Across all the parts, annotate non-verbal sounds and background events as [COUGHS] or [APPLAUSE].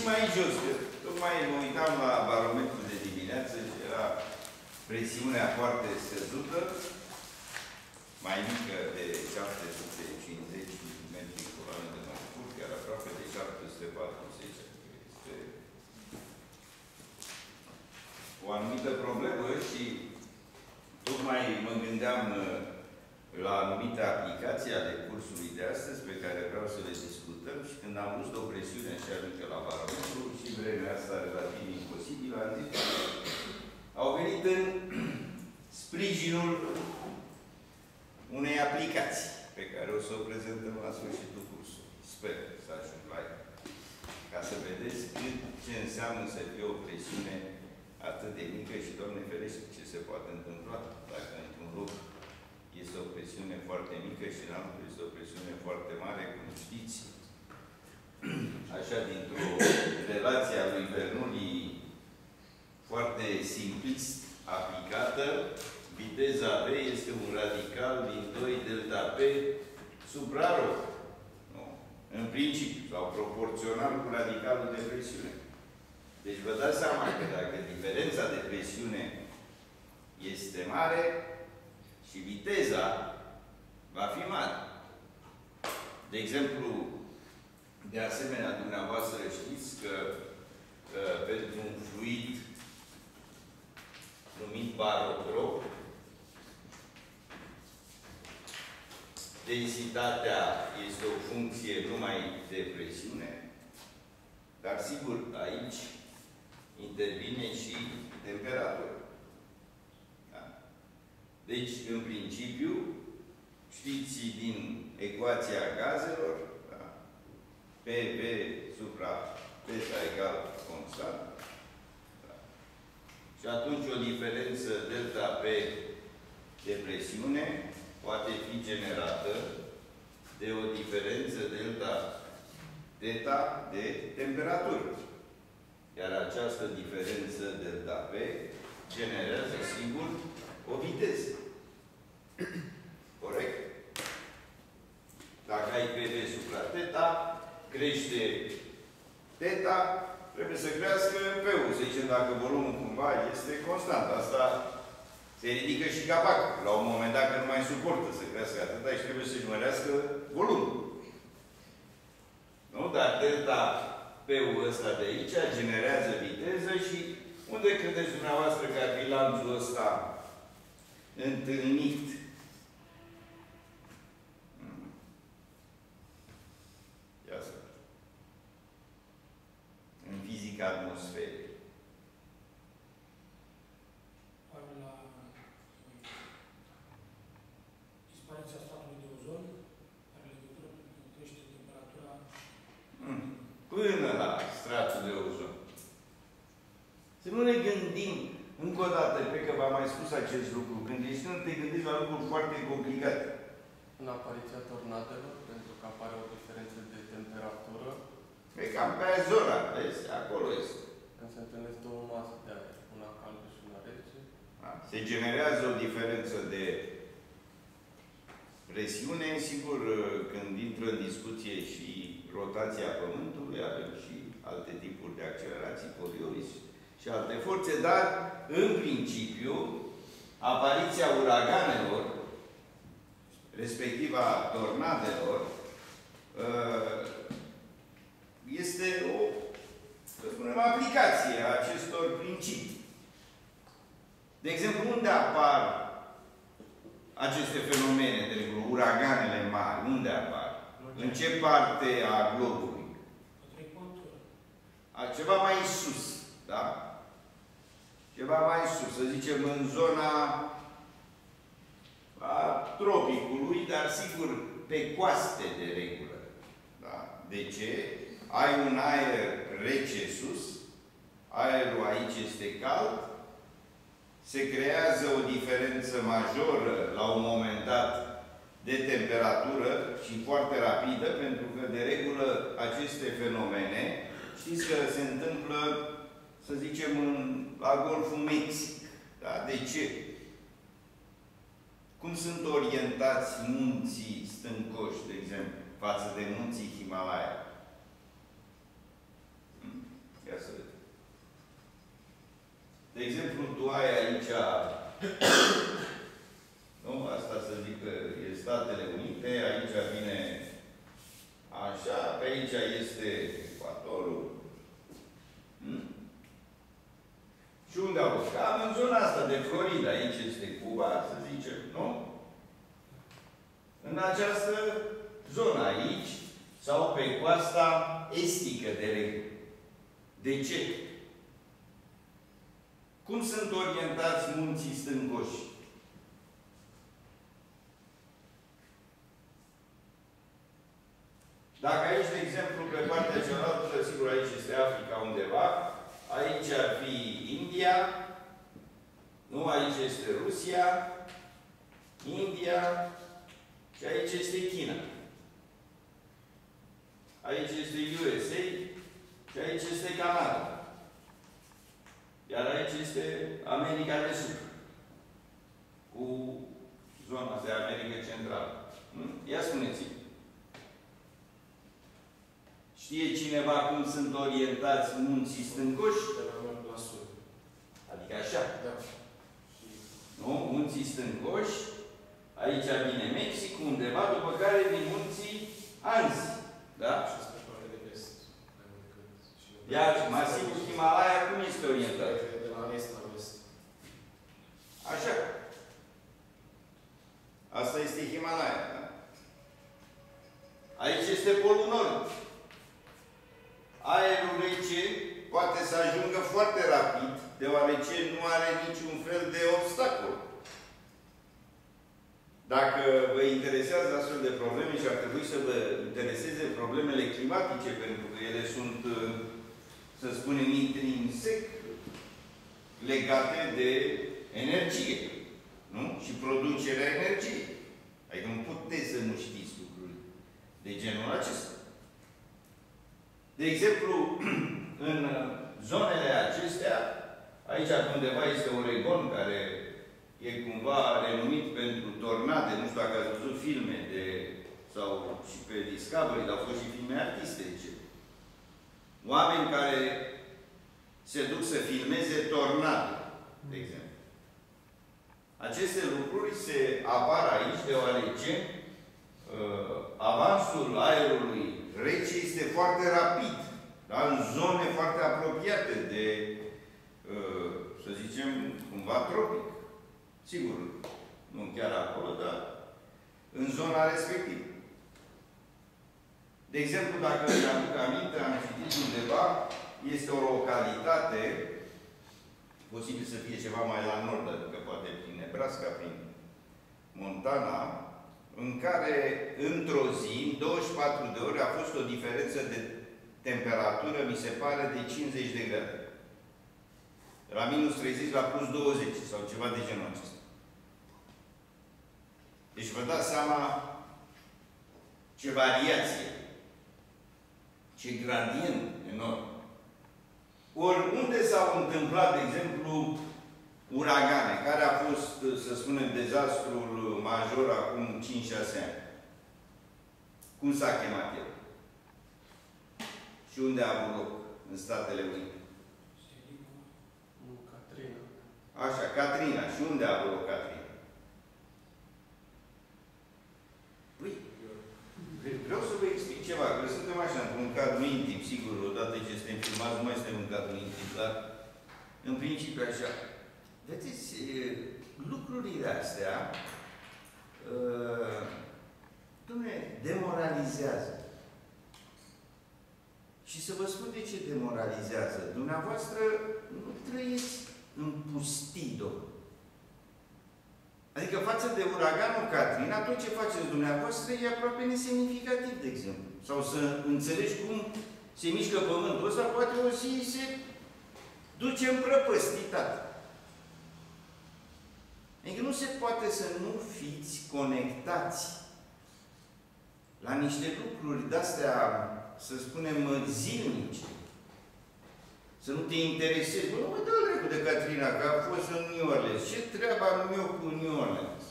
și mai jos. Că tocmai mă uitam la barometrul de dimineață și era presiunea foarte scăzută, mai mică de 750 mm coloane de mercur, chiar aproape de 740. Este o anumită problemă și tocmai mă gândeam uh, la anumite aplicații ale cursului de astăzi pe care vreau să le discutăm și când am văzut o presiune așa mică la barometru și vremea asta relativ imposibilă, am zis au venit în [CLEARS THROAT] sprijinul unei aplicații pe care o să o prezentăm la sfârșitul cursului. Sper să ajung la ea. Ca să vedeți cât, ce înseamnă să fie o presiune atât de mică și, Doamne ferește, ce se poate întâmpla dacă într-un loc este o presiune foarte mică și în altul este o presiune foarte mare, cum știți. Așa, dintr-o relație a lui Bernoulli foarte simplist aplicată, viteza V este un radical din 2 delta P supra rho. Nu. În principiu, sau proporțional cu radicalul de presiune. Deci vă dați seama că dacă diferența de presiune este mare și viteza va fi mare. De exemplu, de asemenea, dumneavoastră știți că uh, pentru un fluid numit barotrop, densitatea este o funcție numai de presiune, dar sigur, aici intervine și temperatura. Da? Deci, în principiu, știți din ecuația gazelor, da? PV supra beta egal constant. Da? Și atunci o diferență delta P de presiune poate fi generată de o diferență delta delta de temperatură. Iar această diferență delta P generează, sigur, o viteză. Corect? Dacă ai PV supra teta, crește teta, trebuie să crească P-ul. Să zicem, dacă volumul cumva este constant. Asta se ridică și capacul. La un moment dat, că nu mai suportă să crească atâta și trebuie să-și mărească volumul. Nu? Dar delta P-ul ăsta de aici generează viteză și unde credeți dumneavoastră că ar fi lanțul ăsta întâlnit? Hmm. Ia să În fizica atmosferei. la dispariția stratului de ozon, are legătură pentru că crește temperatura Hmm. Până la stratul de ozon. Să nu ne gândim, încă o dată, cred că v-am mai spus acest lucru, când ești nu te gândești la lucruri foarte complicate. În apariția tornadelor, pentru că apare o diferență de temperatură, E cam pe aia zona, vezi, acolo este. când se întâlnesc două mase de aer, una caldă și una rece, Da? Se generează o diferență de presiune, sigur, când intră în discuție și rotația Pământului, avem și alte tipuri de accelerații Coriolis și alte forțe, dar, în principiu, apariția uraganelor, respectiv a tornadelor, uh, este o, să spunem, aplicație a acestor principii. De exemplu, unde apar aceste fenomene, de exemplu, uraganele mari, unde apar? În ce parte a globului? către contură. A, ceva mai sus, da? Ceva mai sus, să zicem în zona a tropicului, dar sigur pe coaste de regulă. Da? De ce? Ai un aer rece sus, aerul aici este cald, se creează o diferență majoră la un moment dat de temperatură și foarte rapidă, pentru că de regulă aceste fenomene știți că se întâmplă, să zicem, în, la Golful Mexic. Da? De ce? Cum sunt orientați munții stâncoși, de exemplu, față de munții Himalaya? Hmm? Ia să vedem. De exemplu, tu ai aici, [COUGHS] nu? Asta să zic că e Statele Unite, aici vine așa, pe aici este ecuatorul. Hmm? Și unde au fost? Cam în zona asta de Florida, aici este Cuba, să zicem, nu? În această zonă aici, sau pe coasta estică de regă. De ce? Cum sunt orientați munții stâncoși? Dacă aici, de exemplu, pe partea cealaltă, sigur aici este Africa undeva, aici ar fi India, nu, aici este Rusia, India și aici este China. Aici este USA și aici este Canada. Iar aici este America de Sud, cu zona de America Centrală. Ia spuneți-mi. Știe cineva cum sunt orientați munții stâncoși? De la nord la sud. Adică așa. Da. Nu? Munții stâncoși. Aici vine Mexic, undeva, după care vin munții Anzi. Da? Și spre partea de vest. mai mult decât și- Iar masivul Himalaya cum este orientat? De la est la vest. Așa. Asta este Himalaya. Da? Aici este Polul Nord. Aerul rece poate să ajungă foarte rapid, deoarece nu are niciun fel de obstacol. Dacă vă interesează astfel de probleme și ar trebui să vă intereseze problemele climatice, pentru că ele sunt, uh, să spunem, intrinsec legate de energie. Nu? Și producerea energiei. Adică nu puteți să nu știți lucruri de genul acesta. De exemplu, [CLEARS THROAT] în zonele acestea, aici undeva este Oregon, care e cumva renumit pentru tornade, nu știu dacă ați văzut filme de, sau și pe Discovery, dar au fost și filme artistice. Oameni care se duc să filmeze tornade, de exemplu. Aceste lucruri se apar aici deoarece uh, avansul aerului rece este foarte rapid, da? în zone foarte apropiate de, uh, să zicem, cumva tropic. Sigur, nu chiar acolo, dar în zona respectivă. De exemplu, dacă îmi aduc aminte, am citit undeva, este o localitate, posibil să fie ceva mai la nord, adică poate prin Nebraska, prin Montana, în care, într-o zi, în 24 de ore, a fost o diferență de temperatură, mi se pare, de 50 de grade. De la minus 30 la plus 20 sau ceva de genul acesta. Deci vă dați seama ce variație, ce gradient enorm. Ori unde s-au întâmplat, de exemplu, uragane, care a fost, să spunem, dezastrul major acum 5-6 ani? Cum s-a chemat el? Și unde a avut loc? În Statele Unite. Nu, Catrina. Așa, Catrina. Și unde a avut loc Catrina? Păi, vre- vreau să vă explic ceva, că suntem așa, într-un cadru intim, sigur, odată ce suntem filmați, nu mai suntem în cadru intim, dar în principiu așa. Vedeți, e, lucrurile astea, uh, dumne, demoralizează. Și să vă spun de ce demoralizează. Dumneavoastră nu trăiți în pustii, domnule. Adică față de uraganul Katrina, tot ce faceți dumneavoastră e aproape nesemnificativ, de exemplu. Sau să înțelegi cum se mișcă pământul ăsta, poate o zi se duce în prăpăstitate. Adică nu se poate să nu fiți conectați la niște lucruri de-astea, să spunem, zilnice. Să nu te interesezi. Bă, nu mă dă dracu de Catrina, că a fost în New Orleans. Ce treaba am eu cu New Orleans?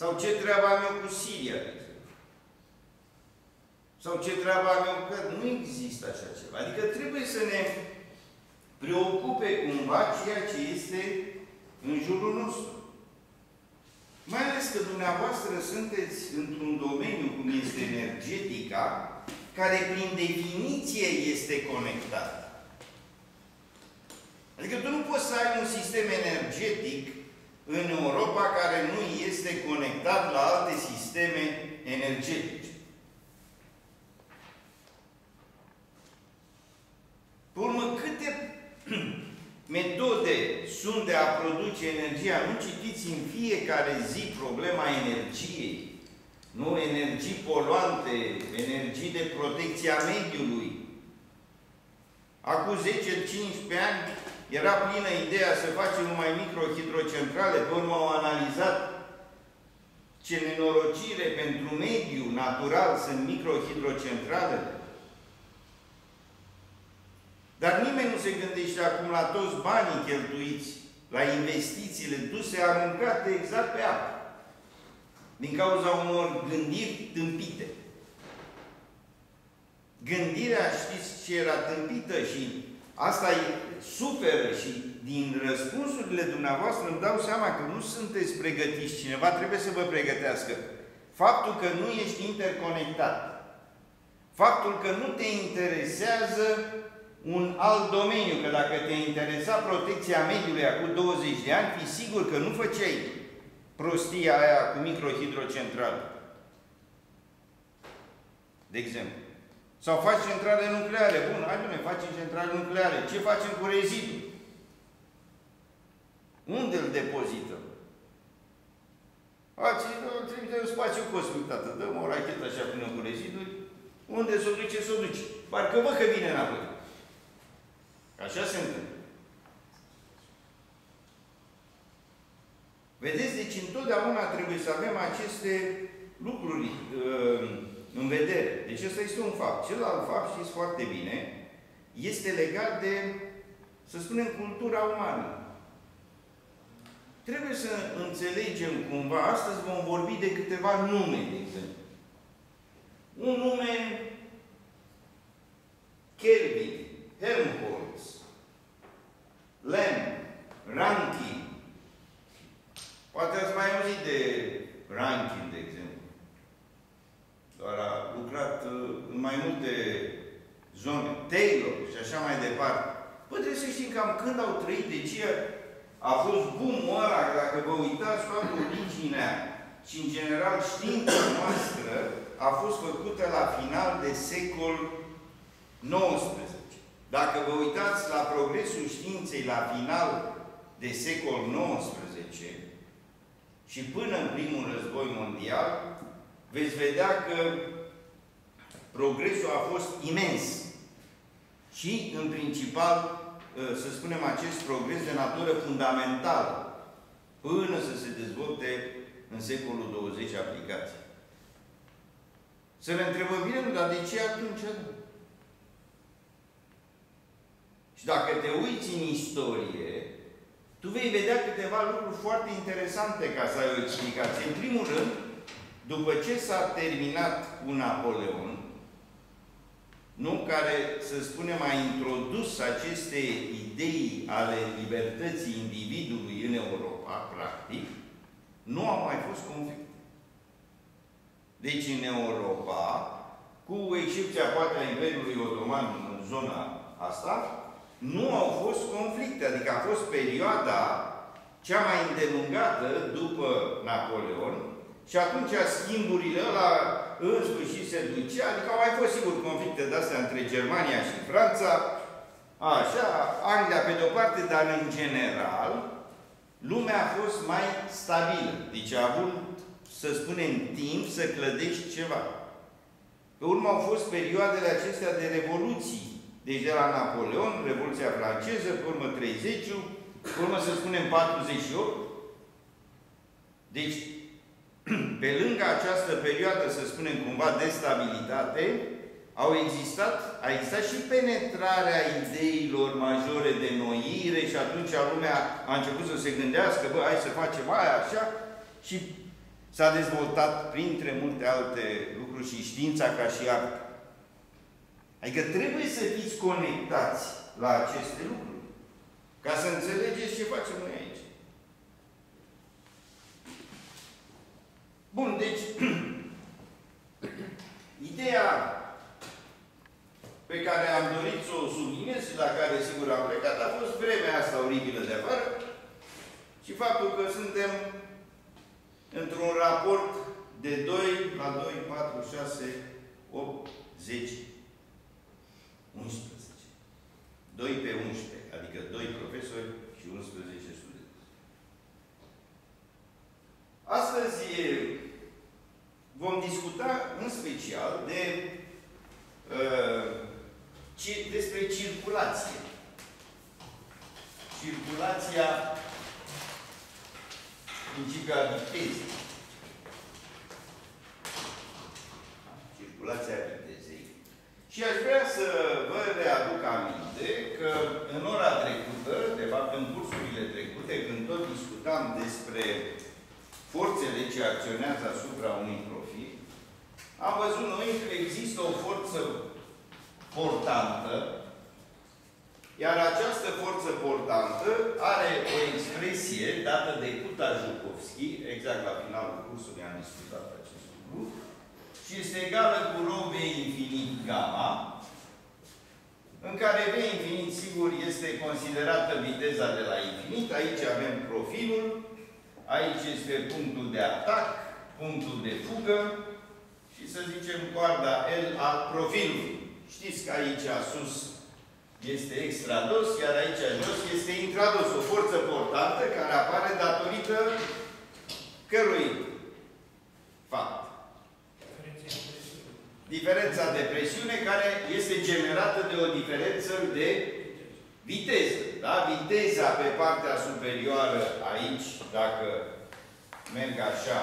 Sau ce treaba am eu cu Siria, de exemplu? Sau ce treaba am eu cu... Nu există așa ceva. Adică trebuie să ne preocupe cumva ceea ce este în jurul nostru. Mai ales că dumneavoastră sunteți într-un domeniu cum este energetica, care prin definiție este conectat. Adică tu nu poți să ai un sistem energetic în Europa care nu este conectat la alte sisteme energetice. Pe urmă, câte [CLEARS THROAT] metode sunt de a produce energia? Nu citiți în fiecare zi problema energiei. Nu energii poluante, energii de protecție a mediului. Acum 10-15 ani era plină ideea să facem numai microhidrocentrale, pe urmă au analizat ce nenorocire pentru mediu natural sunt microhidrocentralele. Dar nimeni nu se gândește acum la toți banii cheltuiți, la investițiile duse, aruncate exact pe apă. Din cauza unor gândiri tâmpite. Gândirea, știți ce era tâmpită și asta e, suferă și din răspunsurile dumneavoastră îmi dau seama că nu sunteți pregătiți. Cineva trebuie să vă pregătească. Faptul că nu ești interconectat. Faptul că nu te interesează un alt domeniu, că dacă te interesa protecția mediului acum 20 de ani, fi sigur că nu făceai prostia aia cu microhidrocentrale. De exemplu. Sau faci centrale nucleare. Bun, hai ne facem centrale nucleare. Ce facem cu rezidul? Unde îl depozităm? Alții îl trimite în spațiu cosmic, tată. Dăm o rachetă așa până cu reziduri. Unde s-o duce, s-o duce. Parcă văd că vine înapoi. Așa se întâmplă. Vedeți, deci întotdeauna trebuie să avem aceste lucruri uh, în vedere. Deci ăsta este un fapt. Celălalt fapt, știți foarte bine, este legat de, să spunem, cultura umană. Trebuie să înțelegem cumva, astăzi vom vorbi de câteva nume, de exemplu. Un nume Kelvin, Helmholtz, Lem, Rankin, Poate ați mai auzit de Rankin, de exemplu. Doar a lucrat uh, în mai multe zone. Taylor și așa mai departe. Bă, trebuie să știm cam când au trăit, de ce a fost boom ăla, dacă vă uitați toată originea și, în general, știința noastră a fost făcută la final de secol XIX. Dacă vă uitați la progresul științei la final de secol XIX, și până în primul război mondial, veți vedea că progresul a fost imens. Și, în principal, ă, să spunem, acest progres de natură fundamentală, până să se dezvolte în secolul 20 aplicații. Să ne întrebăm bine, nu, dar de ce atunci? Și dacă te uiți în istorie, tu vei vedea câteva lucruri foarte interesante ca să ai o explicație. În primul rând, după ce s-a terminat cu Napoleon, nu, care, să spunem, a introdus aceste idei ale libertății individului în Europa, practic, nu au mai fost conflicte. Deci, în Europa, cu excepția poate a Imperiului Otoman în zona asta, nu au fost conflicte, adică a fost perioada cea mai îndelungată după Napoleon și atunci schimburile la în sfârșit se ducea, adică au mai fost sigur conflicte de-astea între Germania și Franța, așa, Anglia pe de-o parte, dar în general, lumea a fost mai stabilă. Deci a avut, să spunem, timp să clădești ceva. Pe urmă au fost perioadele acestea de revoluții, deci de la Napoleon, Revoluția franceză, pe urmă 30 pe urmă să spunem 48. Deci, [CLEARS THROAT] pe lângă această perioadă, să spunem cumva, de stabilitate, au existat, a existat și penetrarea ideilor majore de noire și atunci lumea a început să se gândească, bă, hai să facem aia, așa, și s-a dezvoltat printre multe alte lucruri și știința ca și artă. Adică trebuie să fiți conectați la aceste lucruri, ca să înțelegeți ce facem noi aici. Bun, deci, [CLEARS THROAT] ideea pe care am dorit să o subliniez și la care sigur am plecat a fost vremea asta oribilă de afară și faptul că suntem într-un raport de 2 la 2, 4, 6, 8, 10, 11. 2 pe 11, adică 2 profesori și 11 studenți. Astăzi vom discuta în special de uh, despre circulație. Circulația principiul vitezei. Circulația vitezei. Și aș vrea să vă readuc aminte că în ora trecută, de fapt în cursurile trecute, când tot discutam despre forțele ce acționează asupra unui profil, am văzut noi că există o forță portantă, iar această forță portantă are o expresie dată de Kuta Jukovski, exact la finalul cursului am discutat acest lucru, și este egală cu rho V infinit gamma, în care V infinit, sigur, este considerată viteza de la infinit. Aici avem profilul, aici este punctul de atac, punctul de fugă și, să zicem, coarda L a profilului. Știți că aici sus este extrados, iar aici jos este intrados, o forță portantă care apare datorită cărui fapt? Diferența de presiune care este generată de o diferență de viteză. Da? Viteza pe partea superioară aici, dacă merg așa,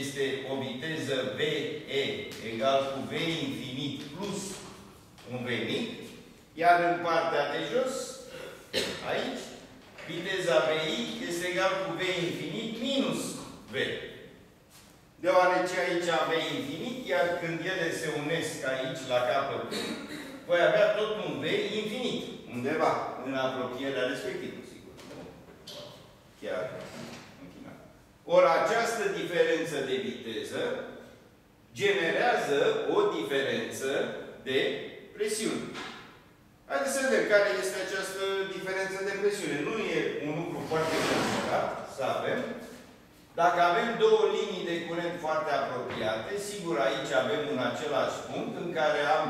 este o viteză VE egal cu V infinit plus un V mic, iar în partea de jos, aici, viteza VI este egal cu V infinit minus V. Deoarece aici V infinit, iar când ele se unesc aici, la capăt, voi avea tot un V infinit, undeva, în apropierea respectivă, sigur. Chiar ori această diferență de viteză generează o diferență de presiune. Haideți să vedem care este această diferență de presiune. Nu e un lucru foarte complicat să avem. Dacă avem două linii de curent foarte apropiate, sigur aici avem un același punct în care am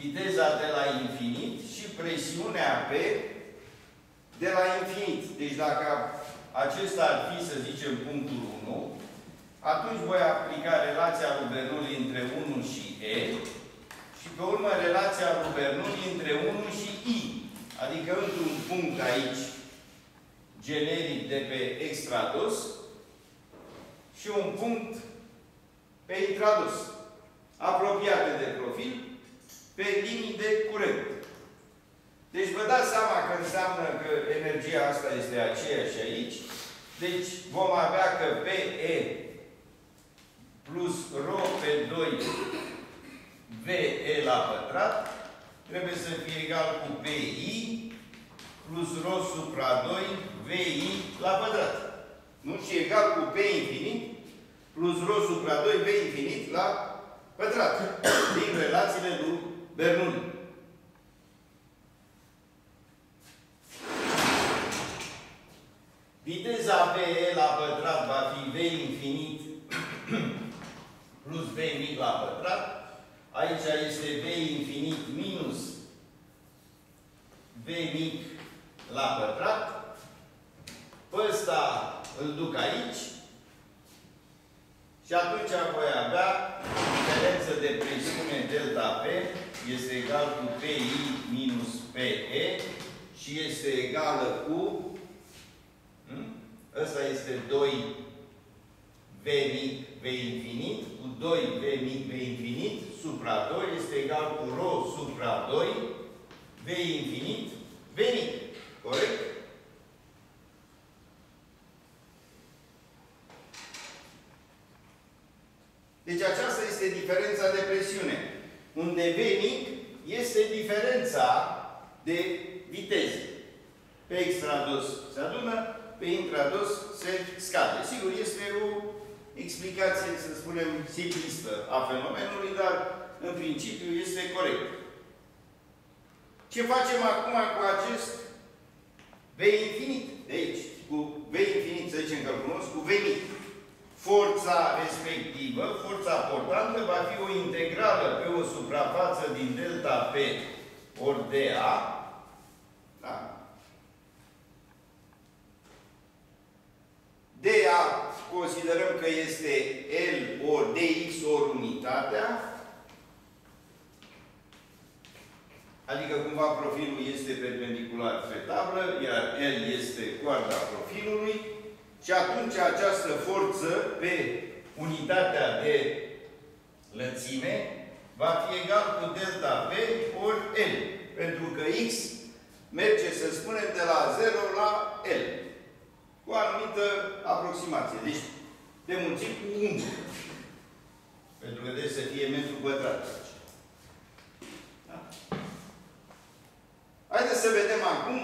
viteza de la infinit și presiunea P de la infinit. Deci dacă acesta ar fi, să zicem, punctul 1, atunci voi aplica relația lui Bernoulli între 1 și E și pe urmă relația lui Bernoulli între 1 și I. Adică într-un punct aici generic de pe extrados și un punct pe intrados, apropiate de profil, pe linii de curent. Deci vă dați seama că înseamnă că energia asta este aceeași aici. Deci vom avea că PE plus rho pe 2 VE la pătrat trebuie să fie egal cu PI plus rho supra 2 VI la pătrat. Nu? Și egal cu P infinit plus rho supra 2 V infinit la pătrat. [COUGHS] Din relațiile lui Bernoulli. Viteza VE la pătrat va fi V infinit [COUGHS] plus V mic la pătrat. Aici este V infinit minus V mic la pătrat. Pe ăsta îl duc aici. Și atunci voi avea diferență de presiune delta P este egal cu PI minus PE și este egală cu Ăsta este 2 V V mic, V infinit, cu 2 V mic, V infinit, supra 2 este egal cu rho supra 2, V infinit, V mic. Corect? Deci aceasta este diferența de presiune. Unde V mic este diferența de viteze. Pe extrados se adună, pe intrados se scade. Sigur, este o explicație, să spunem, simplistă a fenomenului, dar în principiu este corect. Ce facem acum cu acest V infinit de aici? Cu V infinit, să zicem că îl cunosc, cu V mic. Forța respectivă, forța portantă, va fi o integrală pe o suprafață din delta P ori dA. Da? dA considerăm că este L ori dx ori unitatea, adică cumva profilul este perpendicular pe tablă, iar L este coarda profilului, și atunci această forță pe unitatea de lățime va fi egal cu delta V ori L. Pentru că X merge, să spunem, de la 0 la L. Cu o anumită aproximație. Deci, de mulțim cu 1. Pentru că trebuie să fie metru pătrat. Da? Haideți să vedem acum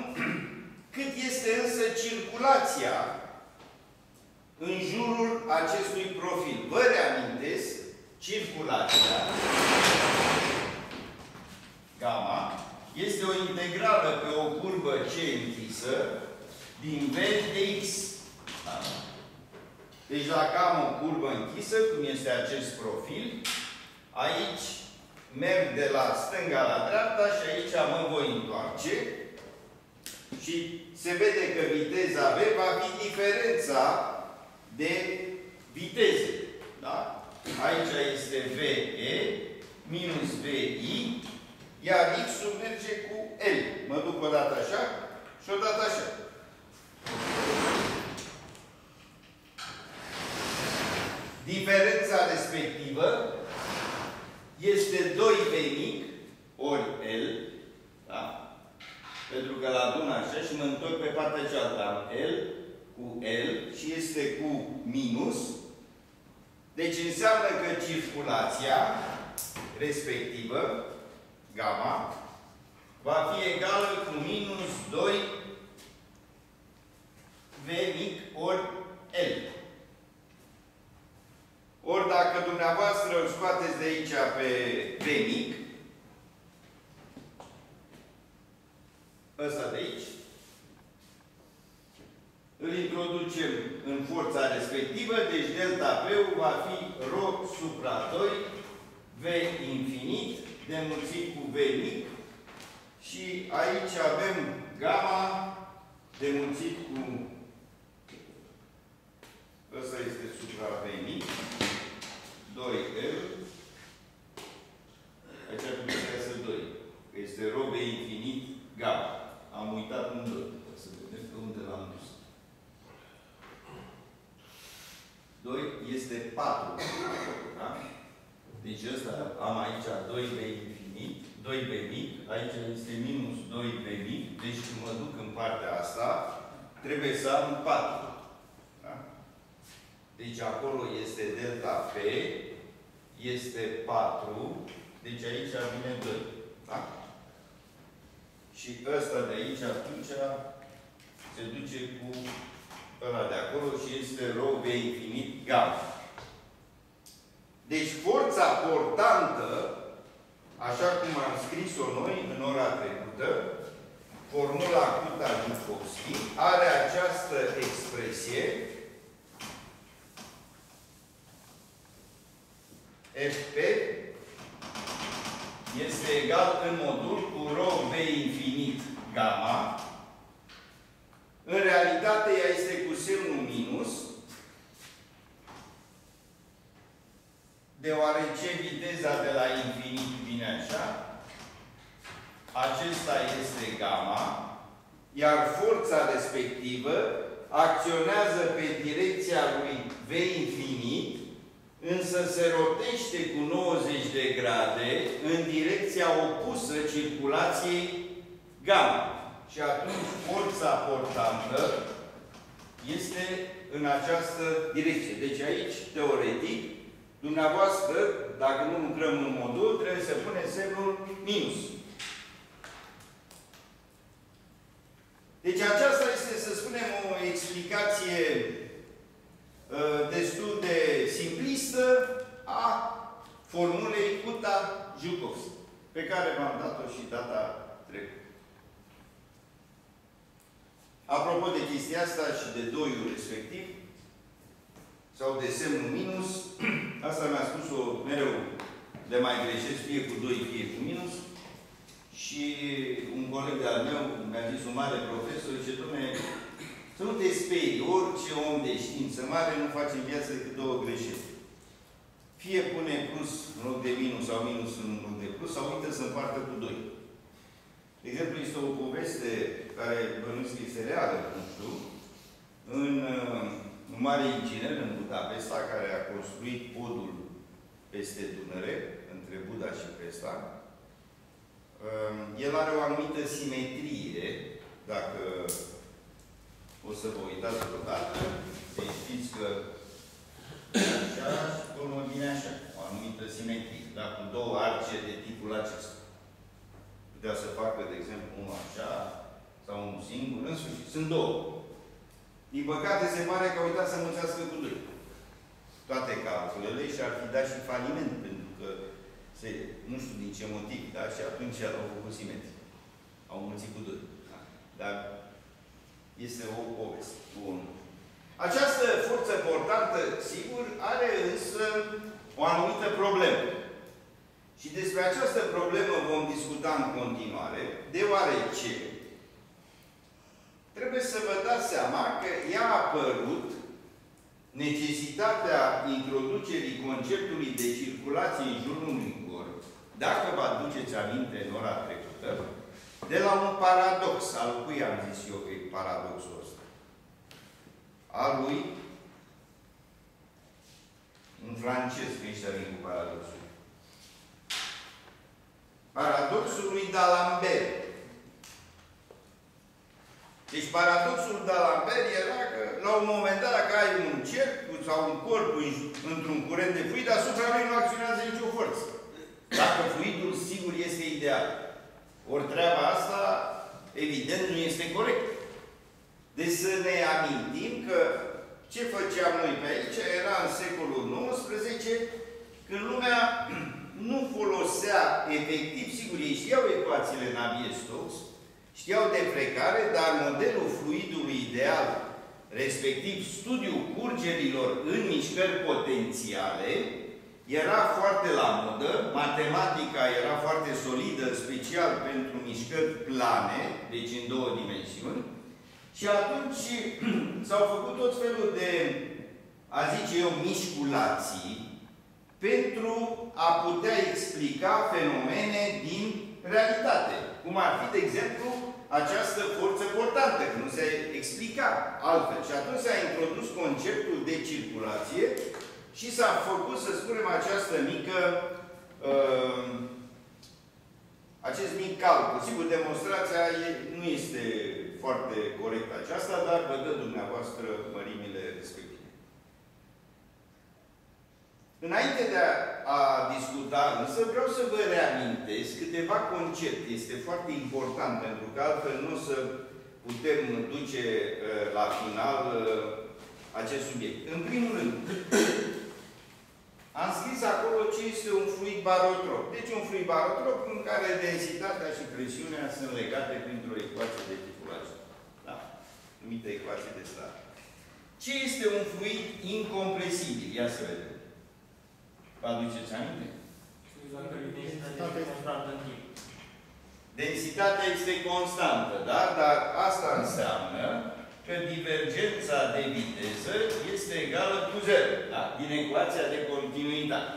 [CLEARS THROAT] cât este însă circulația în jurul acestui profil. Vă reamintesc, circulația gamma este o integrală pe o curbă C închisă din V de X. Da? Deci dacă am o curbă închisă, cum este acest profil, aici merg de la stânga la dreapta și aici mă voi întoarce și se vede că viteza V va fi diferența de viteze. Da? Aici este VE minus VI, iar X-ul merge cu L. Mă duc o dată așa și o dată așa. Diferența respectivă este 2V mic ori L, da? Pentru că la adun așa și mă întorc pe partea cealaltă. Am L cu L și este cu minus. Deci înseamnă că circulația respectivă, gamma, va fi egală cu minus 2 V mic ori L. Ori dacă dumneavoastră îl scoateți de aici pe V mic, ăsta de aici, îl introducem în forța respectivă, deci delta P va fi ρ supra 2 V infinit demulțit cu V mic. Și aici avem gamma demulțit cu ăsta este supra V mic 2L aici trebuie să 2 este rho V infinit gamma. Am uitat un 2 să vedem pe unde l-am dus 2 este 4. Da? Deci ăsta am aici 2b infinit, 2b mic, aici este minus 2b mic, deci când mă duc în partea asta, trebuie să am 4. Da? Deci acolo este delta P, este 4, deci aici vine 2. Da? Și ăsta de aici atunci se duce cu ăla de acolo și este rho V infinit gamma. Deci forța portantă, așa cum am scris-o noi în ora trecută, formula Cuta Dukowski, are această expresie FP este egal în modul cu rho V infinit gamma în realitate, ea este cu semnul minus, deoarece viteza de la infinit vine așa, acesta este gamma, iar forța respectivă acționează pe direcția lui V infinit, însă se rotește cu 90 de grade în direcția opusă circulației gamma. Și atunci forța portantă este în această direcție. Deci aici, teoretic, dumneavoastră, dacă nu lucrăm în modul, trebuie să puneți semnul minus. Deci aceasta este, să spunem, o explicație uh, destul de simplistă a formulei Cuta Jukovski, pe care v-am dat-o și data trecută. Apropo de chestia asta și de doiul respectiv, sau de semnul minus, [CLEARS THROAT] asta mi-a spus-o mereu de mai greșesc, fie cu 2, fie cu minus, și un coleg de-al meu, mi-a zis un mare profesor, zice, domne, să nu te sperii, orice om de știință mare nu face în viață decât două greșeli. Fie pune plus în loc de minus sau minus în loc de plus, sau uită să împartă cu doi. De exemplu, este o poveste care bănuiesc că este reală, nu știu, în un mare inginer în Budapesta, care a construit podul peste Dunăre, între Buda și Pesta, um, el are o anumită simetrie, dacă o să vă uitați vreodată, deci știți că așa și până vine așa, o anumită simetrie, dar cu două arce de tipul acesta. Putea să facă, de exemplu, unul așa, sau unul singur, în sfârșit. Sunt două. Din păcate, se pare că a uitat să învățească cu doi. Toate calculele și ar fi dat și faliment, pentru că se, nu știu din ce motiv, da? Și atunci au făcut simetrie. Au mulțit cu doi. Da? Dar este o poveste. Bun. Această forță portantă, sigur, are însă o anumită problemă. Și despre această problemă vom discuta în continuare, deoarece trebuie să vă dați seama că ea a apărut necesitatea introducerii conceptului de circulație în jurul unui corp, dacă vă aduceți aminte în ora trecută, de la un paradox, al cui am zis eu că e paradoxul ăsta? Al lui, în francez, că ăștia vin cu paradoxul. Paradoxul lui D'Alembert. Deci paradoxul de la Ampere era că la un moment dat dacă ai un cerc sau un corp într-un curent de fluid, asupra lui nu acționează nicio forță. Dacă fluidul sigur este ideal. Ori treaba asta, evident, nu este corect. Deci să ne amintim că ce făceam noi pe aici era în secolul XIX, când lumea [CLEARS THROAT] nu folosea efectiv, sigur, ei știau ecuațiile Navier-Stokes, Știau de plecare, dar modelul fluidului ideal, respectiv studiul curgerilor în mișcări potențiale, era foarte la modă, matematica era foarte solidă, special pentru mișcări plane, deci în două dimensiuni, și atunci [CLEARS THROAT] s-au făcut tot felul de, a zice eu, mișculații pentru a putea explica fenomene din realitate. Cum ar fi, de exemplu, această forță portantă, că nu se explica altfel. Și atunci s-a introdus conceptul de circulație și s-a făcut, să spunem, această mică uh, acest mic calcul. Sigur, demonstrația e, nu este foarte corectă aceasta, dar vă dă dumneavoastră mărimile respective. Înainte de a, a discuta, însă, vreau să vă reamintesc câteva concepte. Este foarte important, pentru că altfel nu o să putem duce uh, la final uh, acest subiect. În primul rând, am scris acolo ce este un fluid barotrop. Deci un fluid barotrop în care densitatea și presiunea sunt legate printr-o ecuație de tipul acesta. Da? Numită ecuație de stat. Ce este un fluid incompresibil? Ia să vedem. Vă aduceți aminte? Densitatea este constantă, da? Dar asta înseamnă că divergența de viteză este egală cu 0, da? Din ecuația de continuitate.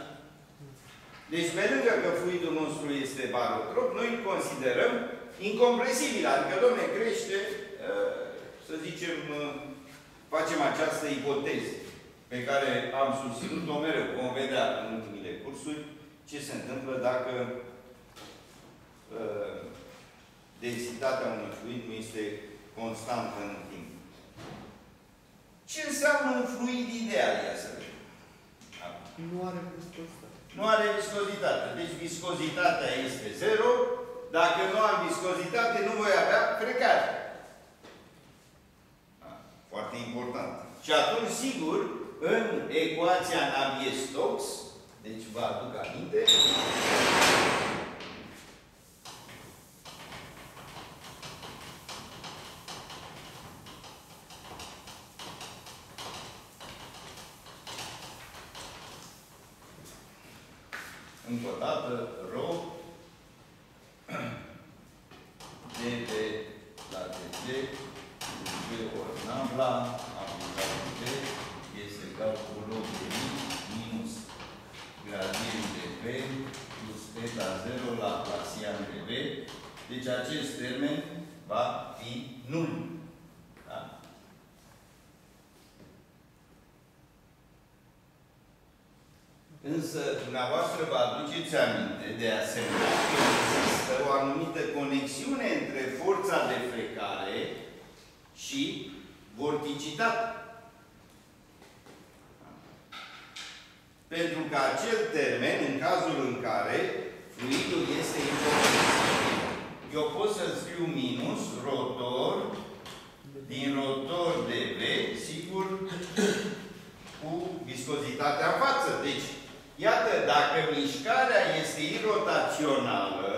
Deci, pe lângă că fluidul nostru este barotrop, noi îl considerăm incompresibil. Adică, domne, crește, ă, să zicem, ă, facem această ipoteză pe care am susținut-o mereu. Vom vedea în ultimile cursuri ce se întâmplă dacă uh, densitatea unui fluid nu este constantă în timp. Ce înseamnă un fluid ideal, ia să vedem. Nu are viscozitate. Nu are viscozitate. Deci viscozitatea este zero. Dacă nu am viscozitate, nu voi avea frecare. Foarte important. Și atunci, sigur, în ecuația Navier-Stokes, deci vă aduc aminte, încă o dată, rho dv la dv v ori nabla aplicat v este egal cu rho de mi minus gradient de v plus theta 0 la plasian de v. Deci acest termen va fi nul. Da? Însă, dumneavoastră vă aduceți aminte, de asemenea, că există o anumită conexiune între forța de frecare și vorticitate. Pentru că acel termen, în cazul în care fluidul este incompresibil, eu pot să scriu minus rotor din rotor de V, sigur, cu viscozitatea în față. Deci, Iată, dacă mișcarea este irotațională,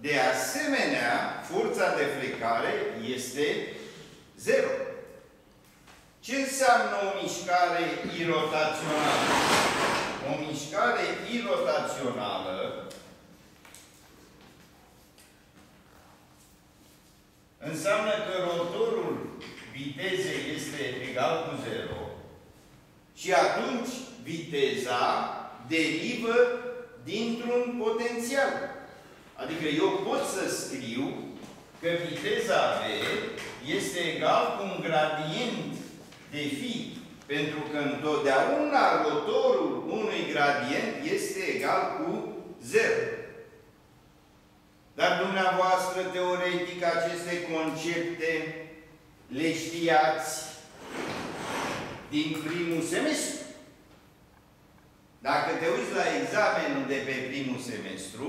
de asemenea, forța de frecare este zero. Ce înseamnă o mișcare irotațională? O mișcare irotațională înseamnă că rotorul vitezei este egal cu zero și atunci viteza derivă dintr-un potențial. Adică eu pot să scriu că viteza V este egal cu un gradient de phi. Pentru că întotdeauna rotorul unui gradient este egal cu 0. Dar dumneavoastră, teoretic, aceste concepte le știați din primul semestru. Dacă te uiți la examenul de pe primul semestru,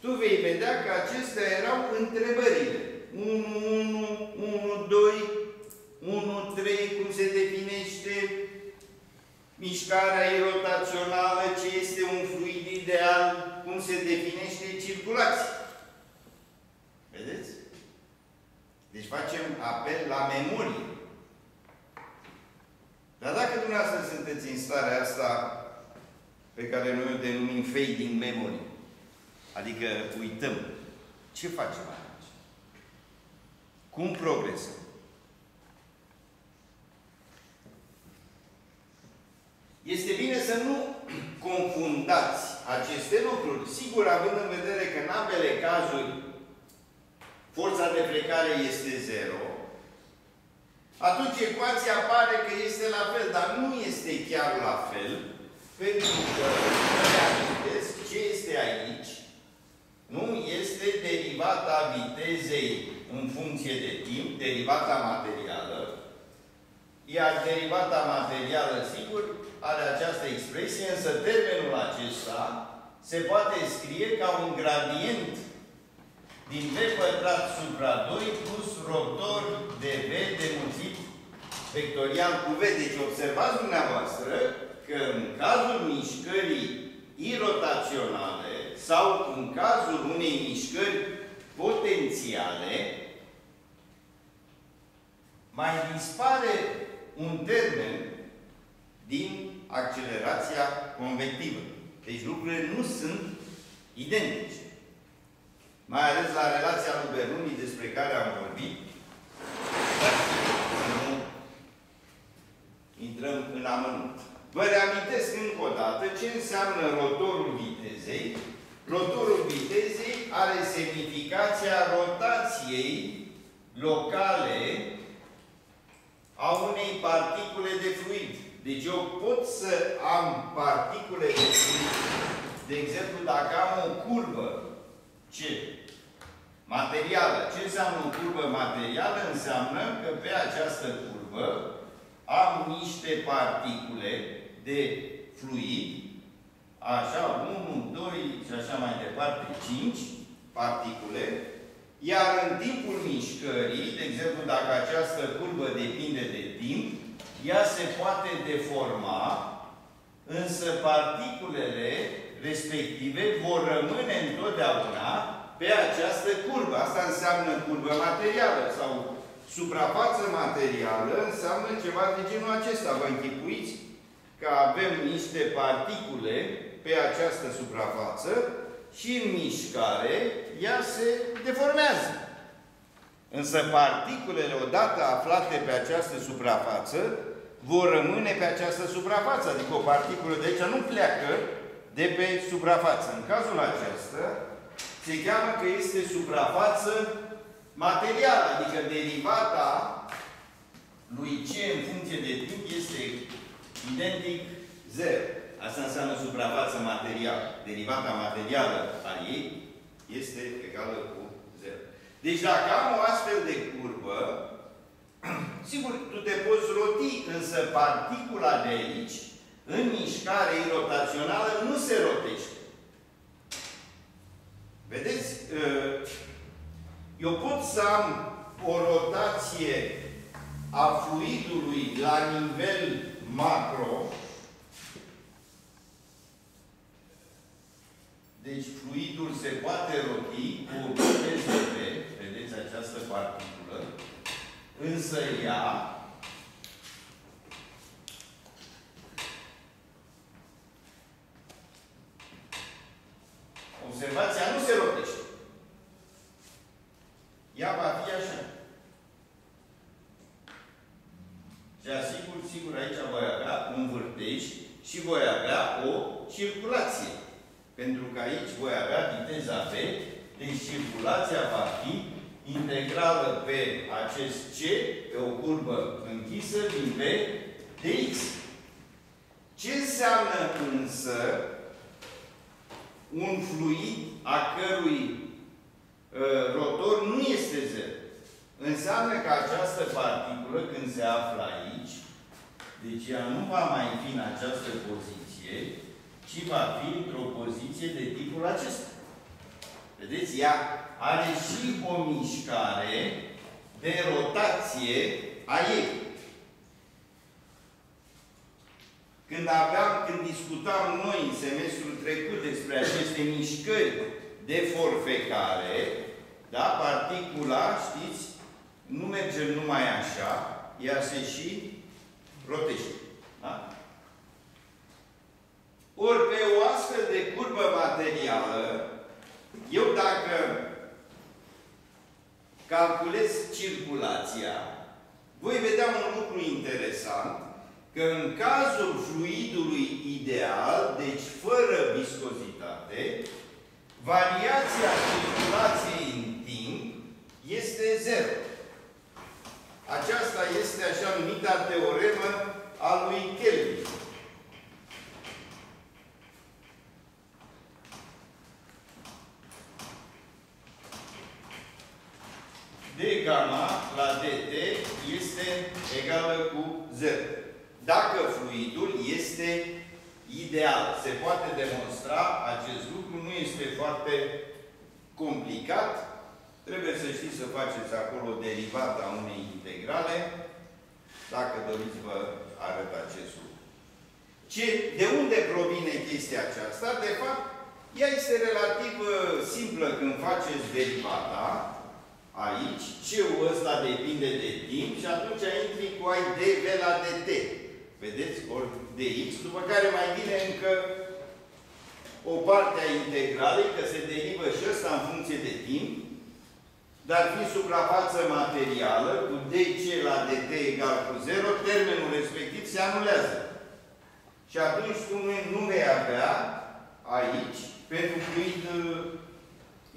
tu vei vedea că acestea erau întrebările. 1, 1, 1, 2, 1, 3, cum se definește mișcarea rotațională, ce este un fluid ideal, cum se definește circulația. Vedeți? Deci facem apel la memorie. Dar dacă dumneavoastră sunteți în starea asta pe care noi o denumim fading memory. Adică uităm. Ce facem atunci? Cum progresăm? Este bine să nu confundați aceste lucruri. Sigur, având în vedere că în ambele cazuri forța de plecare este zero, atunci ecuația pare că este la fel, dar nu este chiar la fel, pentru că, reamintesc, ce este aici, nu este derivata vitezei în funcție de timp, derivata materială, iar derivata materială, sigur, are această expresie, însă termenul acesta se poate scrie ca un gradient din V pătrat supra 2 plus rotor de V demulțit vectorial cu V. Deci observați dumneavoastră că în cazul mișcării irotaționale sau în cazul unei mișcări potențiale, mai dispare un termen din accelerația convectivă. Deci lucrurile nu sunt identice. Mai ales la relația lui Bernoulli despre care am vorbit, dar nu intrăm în amănunt. Vă reamintesc încă o dată ce înseamnă rotorul vitezei. Rotorul vitezei are semnificația rotației locale a unei particule de fluid. Deci eu pot să am particule de fluid, de exemplu, dacă am o curbă, ce? Materială. Ce înseamnă o curbă materială? Înseamnă că pe această curbă am niște particule de fluid, așa, 1, 2 și așa mai departe, 5 particule, iar în timpul mișcării, de exemplu, dacă această curbă depinde de timp, ea se poate deforma, însă particulele respective vor rămâne întotdeauna pe această curbă. Asta înseamnă curbă materială sau suprafață materială înseamnă ceva de genul acesta. Vă închipuiți că avem niște particule pe această suprafață și în mișcare ea se deformează. Însă particulele, odată aflate pe această suprafață, vor rămâne pe această suprafață. Adică o particulă de aici nu pleacă de pe suprafață. În cazul acesta, se cheamă că este suprafață materială, adică derivata lui C în funcție de timp este identic 0. Asta înseamnă suprafață materială. Derivata materială a ei este egală cu 0. Deci dacă am o astfel de curbă, [CLEARS THROAT] sigur, tu te poți roti, însă particula de aici, în mișcare rotațională, nu se rotește. Vedeți? Eu pot să am o rotație a fluidului la nivel macro, Deci fluidul se poate roti cu viteză V, vedeți această particulă, însă ea Observația nu se rotește. Ea va fi așa. Și asigur, sigur, aici voi avea un vârtej și voi avea o circulație. Pentru că aici voi avea viteza V, deci circulația va fi integrală pe acest C, pe o curbă închisă din V de X. Ce înseamnă însă un fluid a cărui uh, rotor nu este zero? Înseamnă că această particulă, când se află aici, deci ea nu va mai fi în această poziție, ci va fi într-o poziție de tipul acesta. Vedeți? Ea are și o mișcare de rotație a ei. Când aveam, când discutam noi în semestrul trecut despre aceste mișcări de forfecare, da, particula, știți, nu merge numai așa, ea se și rotește. Da? Ori pe o astfel de curbă materială, eu dacă calculez circulația, voi vedea un lucru interesant, că în cazul fluidului ideal, deci fără viscozitate, variația circulației în timp este zero. Aceasta este așa numita teoremă a lui Kelvin. D gamma la dt este egală cu 0. Dacă fluidul este ideal, se poate demonstra acest lucru, nu este foarte complicat. Trebuie să știți să faceți acolo derivata unei integrale. Dacă doriți, vă arăt acest lucru. Ce, de unde provine chestia aceasta? De fapt, ea este relativ uh, simplă când faceți derivata aici, C-ul ăsta depinde de timp și atunci intri cu ai dv la dt. Vedeți? Ori dx, după care mai vine încă o parte a integralei, că se derivă și ăsta în funcție de timp, dar fiind suprafață materială, cu dc la dt egal cu 0, termenul respectiv se anulează. Și atunci tu nu vei avea aici pentru fluid uh,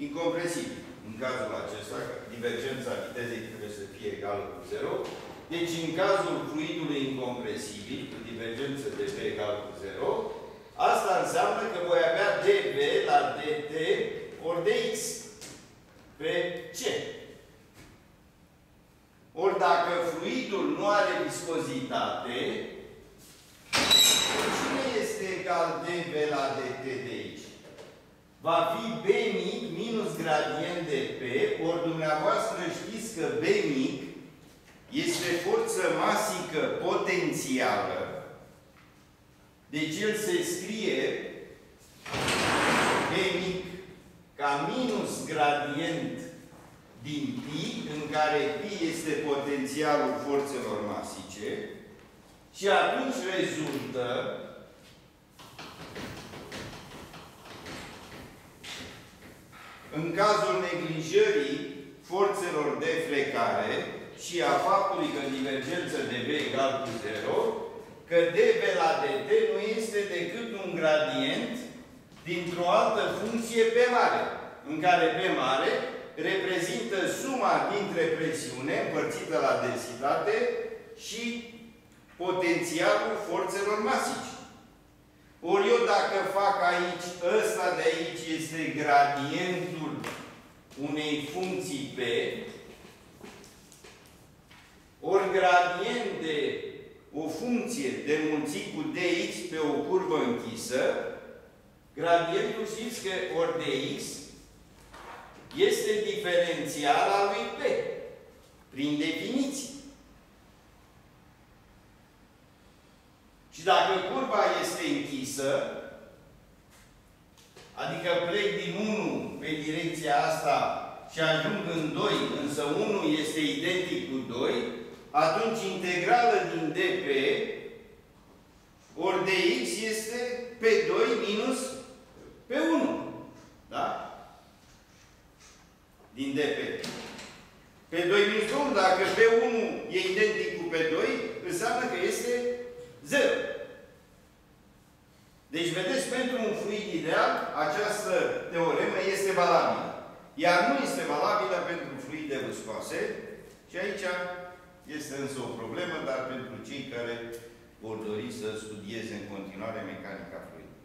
incompresibil în cazul acesta, din divergența vitezei trebuie să fie egală cu 0. Deci, în cazul fluidului incompresibil, cu divergență de V egal cu 0, asta înseamnă că voi avea dV la dt ori dx pe C. Ori dacă fluidul nu are viscozitate, cine este egal dV la dt de aici? Va fi B mic minus gradient de P, ori dumneavoastră știți că B mic este forță masică potențială, deci el se scrie B mic ca minus gradient din pi, în care pi este potențialul forțelor masice, și atunci rezultă în cazul neglijării forțelor de flecare și a faptului că divergență de V egal cu 0, că dV la dt nu este decât un gradient dintr-o altă funcție P mare, în care P mare reprezintă suma dintre presiune împărțită la densitate și potențialul forțelor masice. Ori eu dacă fac aici, ăsta de aici este gradientul unei funcții P, ori gradient de o funcție de mulțit cu dx pe o curvă închisă, gradientul știți că ori dx este diferențial al lui P, prin definiție. Și dacă curba este închisă, adică plec din 1 pe direcția asta și ajung în 2, însă 1 este identic cu 2, atunci integrală din dp ori dx este pe 2 minus pe 1. Da? Din dp. Pe 2 minus 1, dacă pe 1 e identic cu pe 2, înseamnă că este 0. Deci, vedeți, pentru un fluid ideal, această teoremă este valabilă. Iar nu este valabilă pentru fluide viscoase. Și aici este însă o problemă, dar pentru cei care vor dori să studieze în continuare mecanica fluidului.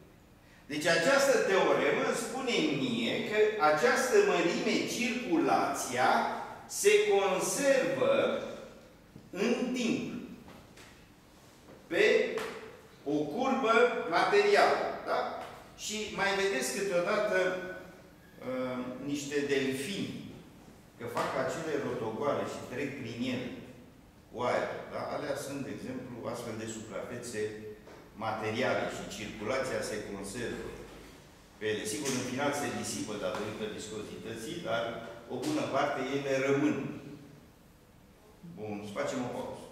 Deci această teoremă spune mie că această mărime, circulația, se conservă în timp pe o curbă materială. Da? Și mai vedeți câteodată uh, niște delfini că fac acele rotogoale și trec prin ele cu aer. Da? Alea sunt, de exemplu, astfel de suprafețe materiale și circulația se conservă. Pe ele, sigur, în final se disipă datorită viscozității, dar o bună parte ele rămân. Bun, să facem o pauză.